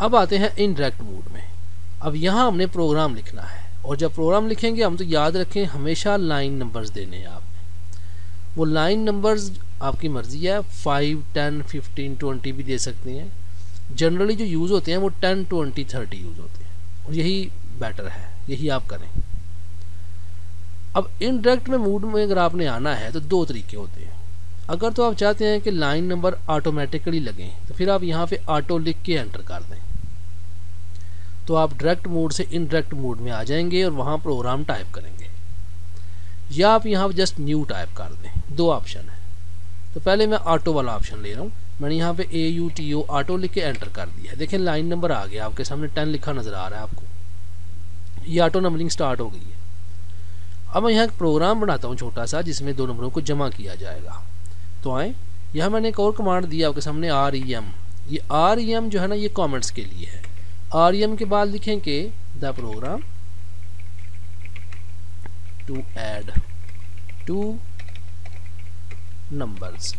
अब आते हैं इनडायरेक्ट मोड में। अब यहाँ हमने प्रोग्राम लिखना है। और जब प्रोग्राम लिखेंगे, हम तो याद रखें, हमेशा लाइन नंबर्स देने हैं आप। वो लाइन नंबर्स आपकी मर्ज़ी है। फाइव टेन फिफ्टीन ट्वेंटी भी दे सकते हैं। जनरली जो यूज़ होते हैं, वो टेन ट्वेंटी थर्टी यूज़ होते हैं। और यही बेटर है। यही आप करें। अब इनडायरेक्ट में मूड में अगर आपने आना है तो दो तरीके होते हैं। अगर तो आप चाहते हैं कि लाइन नंबर ऑटोमेटिकली लगें तो फिर आप यहाँ पे ऑटो लिख के एंटर कर दें। तो आप डायरेक्ट मोड से इनडायरेक्ट मोड में आ जाएँगे और वहाँ प्रोग्राम टाइप करेंगे। या आप यहाँ जस्ट न्यू टाइप कर दें। दो ऑप्शन है। तो पहले मैं ऑटो वाला ऑप्शन ले रहा हूँ। मैंने यहाँ पे A U T O auto लिख के एंटर कर दिया देखें लाइन नंबर आ गया आपके सामने टेन लिखा नज़र आ रहा है आपको। ये ऑटो नंबरिंग स्टार्ट हो गई है। अब मैं यहाँ एक प्रोग्राम बनाता हूँ छोटा सा, जिसमें दो नंबरों को जमा किया जाएगा। तो आए। यहाँ मैंने एक और कमांड दिया आपके सामने आर ई एम ये आर ई एम जो है ना, ये कॉमेंट्स के लिए है। आर एम के बाद लिखें कि the program to add two numbers.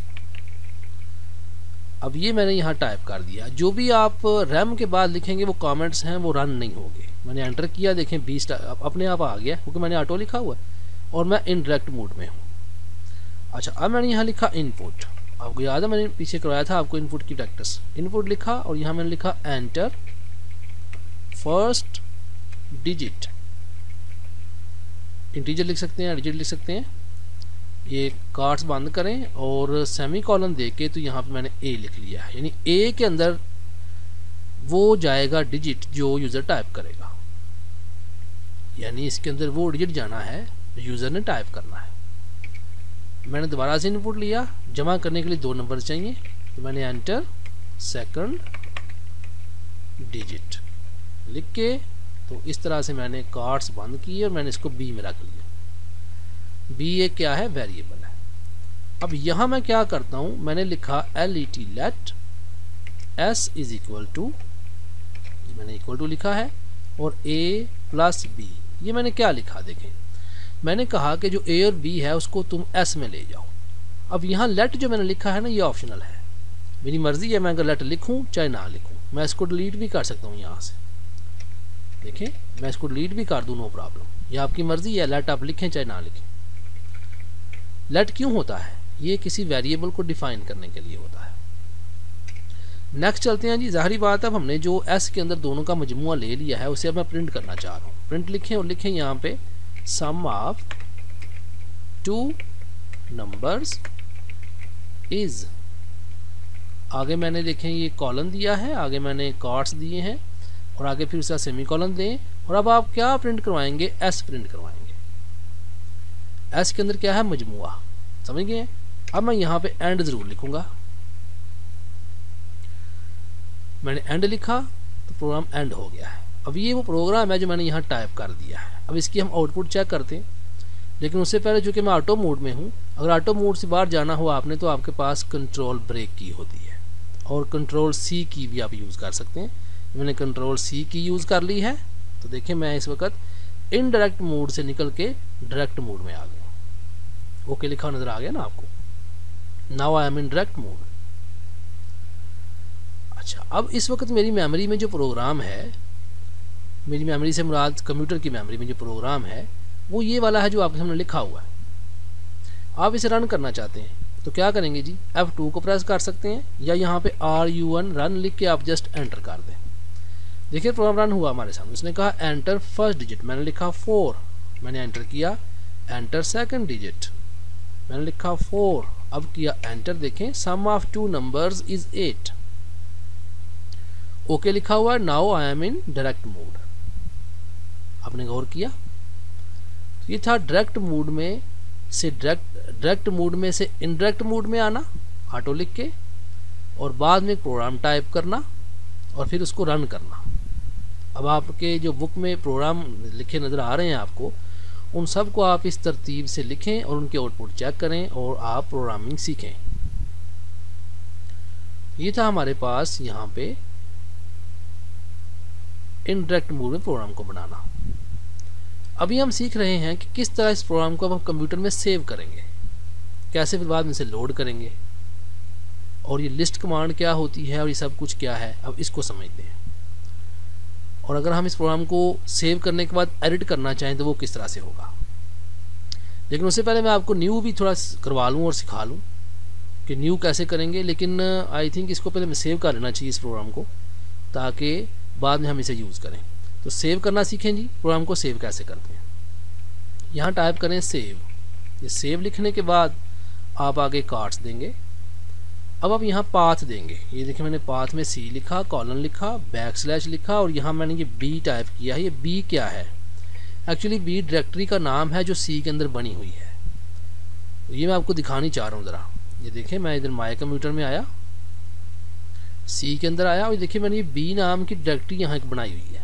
अब ये मैंने यहाँ टाइप कर दिया। जो भी आप रैम के बाद लिखेंगे, वो कमेंट्स हैं, वो रन नहीं होंगे। मैंने एंटर किया, देखें, बीस अपने आप आ गया, क्योंकि मैंने ऑटो लिखा हुआ है, और मैं इनडायरेक्ट मोड में हूँ। अच्छा अब मैंने यहाँ लिखा इनपुट। आपको याद है, मैंने पीछे करवाया था आपको इनपुट की प्रैक्टिस इनपुट लिखा, और यहाँ मैंने लिखा एंटर फ़र्स्ट डिजिट। इंटीजर लिख सकते हैं डिजिट लिख सकते हैं। ये कार्ड्स बंद करें और सेमी कॉलन दे के तो यहाँ पे मैंने ए लिख लिया है। यानी ए के अंदर वो जाएगा डिजिट जो यूज़र टाइप करेगा। यानी इसके अंदर वो डिजिट जाना है यूज़र ने टाइप करना है। मैंने दोबारा से इनपुट लिया, जमा करने के लिए दो नंबर चाहिए तो मैंने एंटर सेकंड डिजिट। लिख के तो इस तरह से मैंने कार्ड्स बंद किए और मैंने इसको बी में रख लिया। बी ए क्या है? वेरिएबल है। अब यहाँ मैं क्या करता हूँ? मैंने लिखा L E T let S is equal to मैंने इक्वल टू लिखा है, और ए प्लस बी ये मैंने क्या लिखा? देखें। मैंने कहा कि जो ए और बी है, उसको तुम एस में ले जाओ। अब यहाँ लेट जो मैंने लिखा है ना, ये ऑप्शनल है। मेरी मर्ज़ी है, मैं अगर लेट लिखूँ, चाहे ना लिखूँ, मैं इसको डिलीट भी कर सकता हूँ यहाँ से। देखें, मैं इसको डिलीट भी कर दूँ नो प्रॉब्लम ये आपकी मर्ज़ी है लेट आप लिखें चाहे ना लिखें। लेट क्यों होता है? ये किसी वेरिएबल को डिफाइन करने के लिए होता है। नेक्स्ट चलते हैं जी, जाहरी बात है हमने जो एस के अंदर दोनों का मजमुआ ले लिया है, उसे अब मैं प्रिंट करना चाह रहा हूँ। प्रिंट लिखें और लिखें यहाँ पे sum of two numbers is आगे मैंने देखें, ये कॉलन दिया है, आगे मैंने कार्ड्स दिए हैं। और आगे फिर उसका सेमी कॉलन दें, और अब आप क्या प्रिंट करवाएँगे? एस प्रिंट करवाएँगे। एस के अंदर क्या है? मजमुआ। समझ गए अब मैं यहाँ पे एंड ज़रूर लिखूँगा। मैंने एंड लिखा तो प्रोग्राम एंड हो गया है। अब ये वो प्रोग्राम है जो मैंने यहाँ टाइप कर दिया है। अब इसकी हम आउटपुट चेक करते हैं। लेकिन उससे पहले, चूँकि मैं ऑटो मोड में हूँ, अगर ऑटो मोड से बाहर जाना हो आपने तो आपके पास कंट्रोल ब्रेक की होती है। और कंट्रोल सी की भी आप यूज़ कर सकते हैं। मैंने कंट्रोल सी की यूज़ कर ली है। तो देखिए मैं इस वक्त इनडायरेक्ट मोड से निकल के डायरेक्ट मोड में आ गया ओके लिखा नज़र आ गया ना आपको? Now I am in direct mode अच्छा अब इस वक्त मेरी मेमोरी में जो प्रोग्राम है, मेरी मेमोरी से मुराद कंप्यूटर की मेमोरी में जो प्रोग्राम है, वो ये वाला है जो आपके सामने लिखा हुआ है। आप इसे रन करना चाहते हैं तो क्या करेंगे जी? F2 को प्रेस कर सकते हैं, या यहाँ पे आर यू वन रन लिख के आप जस्ट एंटर कर दें। देखिए प्रोग्राम रन हुआ हमारे सामने। उसने कहा एंटर फ़र्स्ट डिजिट मैंने लिखा फोर मैंने एंटर किया एंटर सेकंड डिजिट मैंने लिखा फोर अब किया एंटर देखें। Sum of two numbers is eight okay लिखा हुआ now I am in direct mode आपने गौर किया? ये था डायरेक्ट मोड में से डायरेक्ट डायरेक्ट मोड में से इनडायरेक्ट मोड में आना ऑटो लिख के, और बाद में प्रोग्राम टाइप करना, और फिर उसको रन करना। अब आपके जो बुक में प्रोग्राम लिखे नज़र आ रहे हैं आपको, उन सबको आप इस तरतीब से लिखें और उनके आउटपुट चेक करें और आप प्रोग्रामिंग सीखें। ये था हमारे पास यहाँ पे इनडायरेक्ट मोड में प्रोग्राम को बनाना। अभी हम सीख रहे हैं कि किस तरह इस प्रोग्राम को अब हम कंप्यूटर में सेव करेंगे। कैसे फिर बाद में इसे लोड करेंगे? और ये लिस्ट कमांड क्या होती है और ये सब कुछ क्या है? अब इसको समझते हैं। और अगर हम इस प्रोग्राम को सेव करने के बाद एडिट करना चाहें तो वो किस तरह से होगा? लेकिन उससे पहले मैं आपको न्यू भी थोड़ा करवा लूँ और सिखा लूँ कि न्यू कैसे करेंगे, लेकिन आई थिंक इसको पहले मैं सेव कर लेना चाहिए इस प्रोग्राम को, ताकि बाद में हम इसे यूज़ करें। तो सेव करना सीखें जी, प्रोग्राम को सेव कैसे करते हैं? यहाँ टाइप करें सेव ये सेव लिखने के बाद आप आगे कार्ड्स देंगे। अब आप यहाँ पाथ देंगे। ये देखिए मैंने पाथ में सी लिखा कॉलन लिखा बैक स्लैश लिखा और यहाँ मैंने ये बी टाइप किया है। ये बी क्या है? एक्चुअली बी डायरेक्टरी का नाम है जो सी के अंदर बनी हुई है। तो ये मैं आपको दिखानी चाह रहा हूँ ज़रा। ये देखिए, मैं इधर माई कंप्यूटर में आया। सी के अंदर आया और देखिए मैंने ये बी नाम की डायरेक्टरी यहाँ एक बनाई हुई है।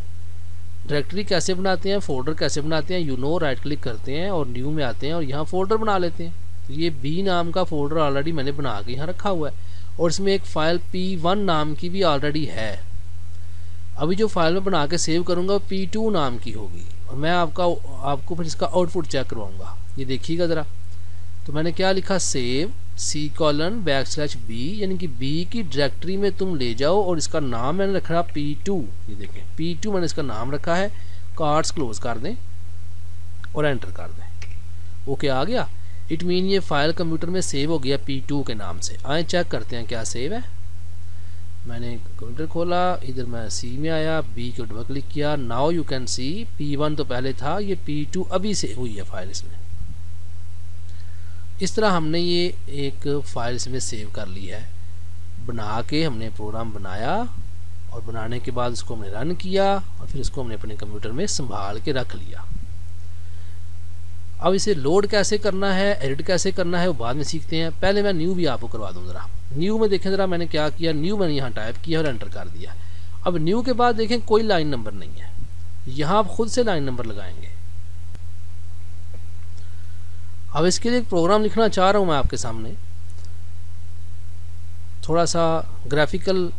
डायरेक्टरी कैसे बनाते हैं? फोल्डर कैसे बनाते हैं? यू नो राइट क्लिक करते हैं और न्यू में आते हैं और यहाँ फोल्डर बना लेते हैं। तो ये बी नाम का फोल्डर ऑलरेडी मैंने बना के यहाँ रखा हुआ है। और इसमें एक फ़ाइल P1 नाम की भी ऑलरेडी है। अभी जो फ़ाइल मैं बना के सेव करूँगा, वो P2 नाम की होगी। और मैं आपका, आपको फिर इसका आउटपुट चेक करवाऊँगा। ये देखिएगा ज़रा। तो मैंने क्या लिखा? Save C colon back slash B यानी कि बी की डायरेक्टरी में तुम ले जाओ और इसका नाम मैंने रखा पी टू ये देखें पी टू मैंने इसका नाम रखा है। कार्ड्स क्लोज कर दें और एंटर कर दें। ओके, आ गया? इट मीन ये फ़ाइल कंप्यूटर में सेव हो गया पी टू के नाम से। आए चेक करते हैं क्या सेव है। मैंने कंप्यूटर खोला, इधर मैं सी में आया बी को डबल क्लिक किया। Now you can see P one तो पहले था, ये पी टू अभी सेव हुई है फ़ाइल इसमें। इस तरह हमने ये एक फ़ाइल इसमें सेव कर ली है। बना के हमने प्रोग्राम बनाया और बनाने के बाद उसको हमने रन किया और फिर उसको हमने अपने कंप्यूटर में संभाल के रख लिया। अब इसे लोड कैसे करना है एडिट कैसे करना है, वो बाद में सीखते हैं। पहले मैं न्यू भी आपको करवा दूँ ज़रा। न्यू में देखें ज़रा मैंने क्या किया। न्यू मैंने यहाँ टाइप किया और एंटर कर दिया। अब न्यू के बाद देखें कोई लाइन नंबर नहीं है। यहाँ आप खुद से लाइन नंबर लगाएँगे। अब इसके लिए एक प्रोग्राम लिखना चाह रहा हूँ मैं आपके सामने। थोड़ा सा ग्राफिकल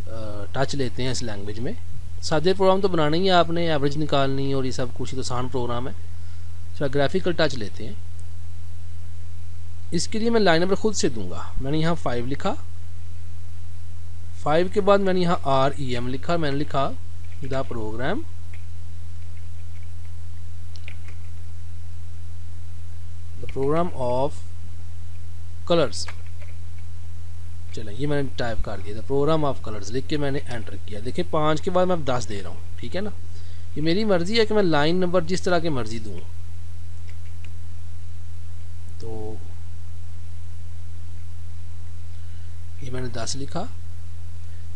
टच लेते हैं इस लैंग्वेज में। सादे प्रोग्राम तो बनाना ही है आपने एवरेज निकालनी और ये सब कुछ तो आसान प्रोग्राम है। थोड़ा ग्राफिकल टच लेते हैं। इसके लिए मैं लाइन नंबर खुद से दूँगा। मैंने यहाँ फाइव लिखा। फाइव के बाद मैंने यहाँ आर ई एम लिखा। मैंने लिखा the program the program of colours चलो, ये मैंने टाइप कर दिया। द प्रोग्राम ऑफ़ कलर्स लिख के मैंने एंटर किया। देखिए पाँच के बाद मैं दस दे रहा हूँ। ठीक है ना? ये मेरी मर्ज़ी है कि मैं लाइन नंबर जिस तरह की मर्ज़ी दूँ तो ये मैंने दस लिखा।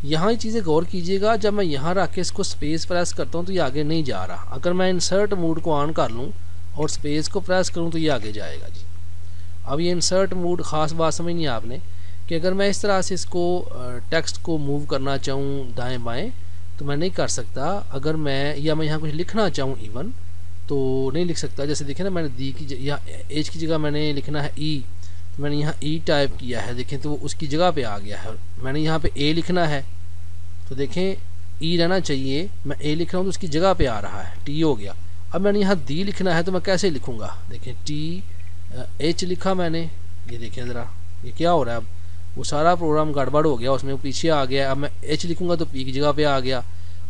यहाँ ये चीज़ें गौर कीजिएगा जब मैं यहाँ रख के इसको स्पेस प्रेस करता हूँ तो ये आगे नहीं जा रहा। अगर मैं इंसर्ट मूड को ऑन कर लूँ और स्पेस को प्रेस करूँ तो ये आगे जाएगा जी। अब ये इंसर्ट मूड ख़ास बात समझनी है आपने कि अगर मैं इस तरह से इसको टेक्स्ट को मूव करना चाहूँ दाएँ बाएँ तो मैं नहीं कर सकता। अगर मैं या मैं यहाँ कुछ लिखना चाहूँ इवन तो नहीं लिख सकता। जैसे देखें ना मैंने दी की या एज की जगह मैंने लिखना है ई e, मैंने यहाँ ई e टाइप किया है, देखें तो वो उसकी जगह पे आ गया है। मैंने यहाँ पे ए लिखना है तो देखें ई e रहना चाहिए, मैं ए लिख रहा हूँ तो उसकी जगह पे आ रहा है टी हो गया। अब मैंने यहाँ दी लिखना है तो मैं कैसे लिखूँगा? देखें टी एच लिखा मैंने, ये देखें ज़रा, ये क्या हो रहा है अब? वो सारा प्रोग्राम गड़बड़ हो गया, उसमें पीछे आ गया, अब मैं एच लिखूँगा तो पी की जगह पर आ गया।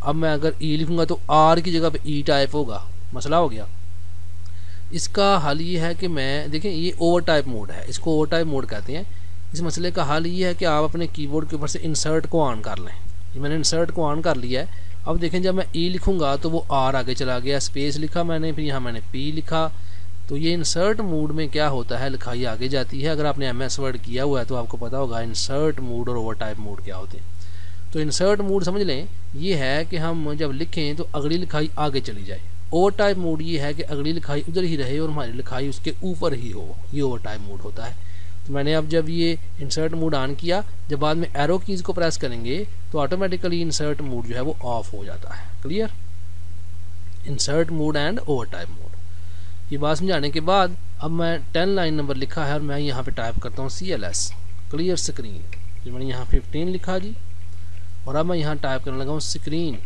अब मैं अगर ई लिखूँगा तो आर की जगह पर ई टाइप होगा, मसला हो गया। इसका हल ये है कि मैं, देखें, ये ओवर टाइप मोड है। इसको ओवर टाइप मोड कहते हैं। इस मसले का हल ये है कि आप अपने कीबोर्ड के ऊपर से इंसर्ट को ऑन कर लें। ये मैंने इंसर्ट को ऑन कर लिया है। अब देखें, जब मैं ई e लिखूँगा तो वो आर आगे चला गया। स्पेस लिखा मैंने, फिर यहाँ मैंने पी लिखा। तो ये इंसर्ट मोड में क्या होता है? लिखाई आगे जाती है। अगर आपने एम एस वर्ड किया हुआ है तो आपको पता होगा इंसर्ट मोड और ओवर टाइप मोड क्या होते हैं। तो इंसर्ट मोड समझ लें, ये है कि हम जब लिखें तो अगली लिखाई आगे चली जाए। ओवर टाइप मोड ये है कि अगली लिखाई उधर ही रहे और हमारी लिखाई उसके ऊपर ही हो। ये ओवर टाइप मोड होता है। तो मैंने अब जब ये इंसर्ट मोड ऑन किया, जब बाद में एरो कीज़ को प्रेस करेंगे तो ऑटोमेटिकली इंसर्ट मोड जो है वो ऑफ़ हो जाता है। Clear insert mode and overtype mode ये बात समझाने के बाद अब मैं टेन लाइन नंबर लिखा है और मैं यहाँ पे टाइप करता हूँ C L S clear screen जो मैंने यहाँ फिफ्टीन लिखा जी। और अब मैं यहाँ टाइप करने लगा हूँ स्क्रीन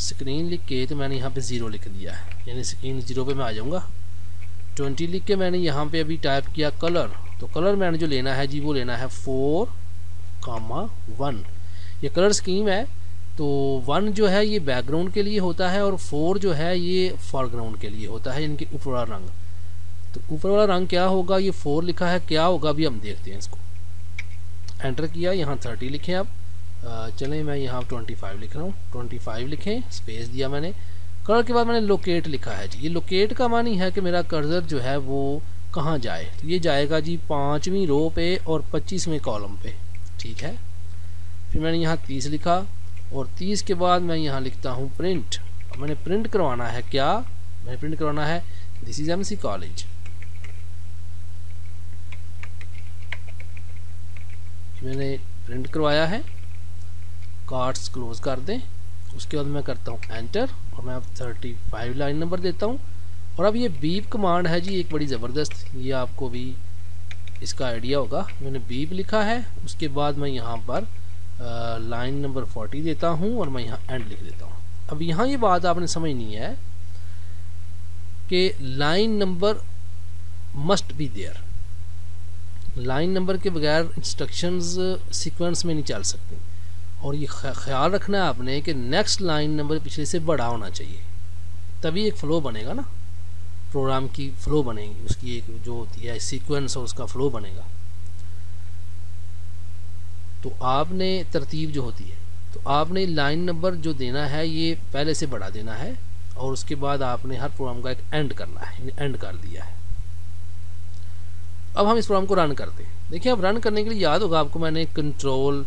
स्क्रीन लिख के तो मैंने यहाँ पे ज़ीरो लिख दिया है। यानी स्क्रीन ज़ीरो पे मैं आ जाऊँगा। ट्वेंटी लिख के मैंने यहाँ पे अभी टाइप किया कलर तो कलर मैंने जो लेना है जी, वो लेना है फोर कामा वन ये कलर स्कीम है। तो वन जो है ये बैकग्राउंड के लिए होता है और फोर जो है ये फॉरग्राउंड के लिए होता है, इनके ऊपर वाला रंग। तो ऊपर वाला रंग क्या होगा? ये फोर लिखा है। क्या होगा? अभी हम देखते हैं इसको। एंटर किया। यहाँ थर्टी लिखें अब। चलें, मैं यहाँ ट्वेंटी फाइव लिख रहा हूँ। ट्वेंटी फाइव लिखें स्पेस दिया मैंने। कलर के बाद मैंने लोकेट लिखा है जी। ये लोकेट का मानी है कि मेरा कर्जर जो है वो कहाँ जाए? तो ये जाएगा जी पाँचवीं रो पे और पच्चीसवें कॉलम पे। ठीक है? फिर मैंने यहाँ तीस लिखा और तीस के बाद मैं यहाँ लिखता हूँ प्रिंट मैंने प्रिंट करवाना है क्या? मैंने प्रिंट करवाना है this is M C college मैंने प्रिंट करवाया है। कार्ड्स क्लोज कर दें। उसके बाद मैं करता हूँ एंटर और मैं अब थर्टी फाइव लाइन नंबर देता हूँ। और अब ये बीप कमांड है जी, एक बड़ी ज़बरदस्त। ये आपको भी इसका आइडिया होगा। मैंने बीप लिखा है। उसके बाद मैं यहाँ पर लाइन नंबर फोर्टी देता हूँ और मैं यहाँ एंड लिख देता हूँ। अब यहाँ ये बात आपने समझनी है कि line number must be there line number के बगैर इंस्ट्रक्शंस सीक्वेंस में नहीं चल सकते। और ये ख्याल रखना है आपने कि नेक्स्ट लाइन नंबर पिछले से बड़ा होना चाहिए। तभी एक फ़्लो बनेगा ना। प्रोग्राम की फ़्लो बनेगी, उसकी एक जो होती है सीक्वेंस और उसका फ़्लो बनेगा। तो आपने तरतीब जो होती है तो आपने लाइन नंबर जो देना है, ये पहले से बढ़ा देना है और उसके बाद आपने हर प्रोग्राम का एक एंड करना है एंड कर दिया है। अब हम इस प्रोग्राम को रन करते हैं। देखिए, अब रन करने के लिए याद होगा आपको मैंने कंट्रोल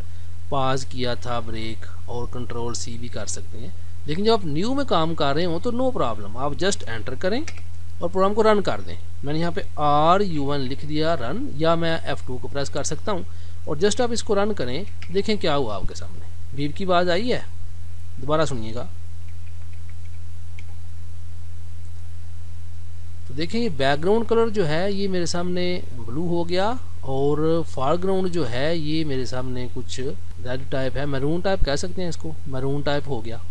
पाज किया था ब्रेक और कंट्रोल सी भी कर सकते हैं। लेकिन जब आप न्यू में काम कर रहे हो तो नो प्रॉब्लम आप जस्ट एंटर करें और प्रोग्राम को रन कर दें। मैंने यहाँ पे आर यू वन लिख दिया रन या मैं एफ़ टू को प्रेस कर सकता हूँ। और जस्ट आप इसको रन करें, देखें क्या हुआ आपके सामने। बीप की आवाज़ आई है? दोबारा सुनिएगा। तो देखें, ये बैकग्राउंड कलर जो है, ये मेरे सामने ब्लू हो गया और फॉरग्राउंड जो है, ये मेरे सामने कुछ रेड टाइप है। मरून टाइप कह सकते हैं इसको? मरून टाइप हो गया।